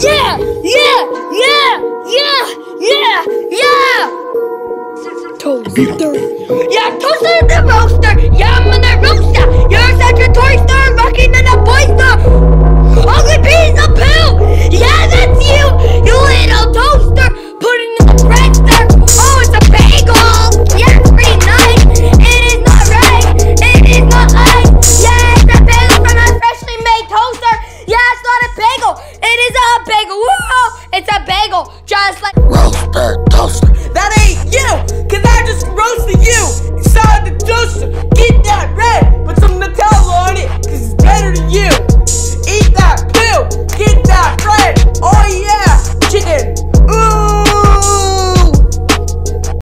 Yeah! Yeah! Yeah! Yeah! Yeah! Yeah! Toes. Yeah, us. Like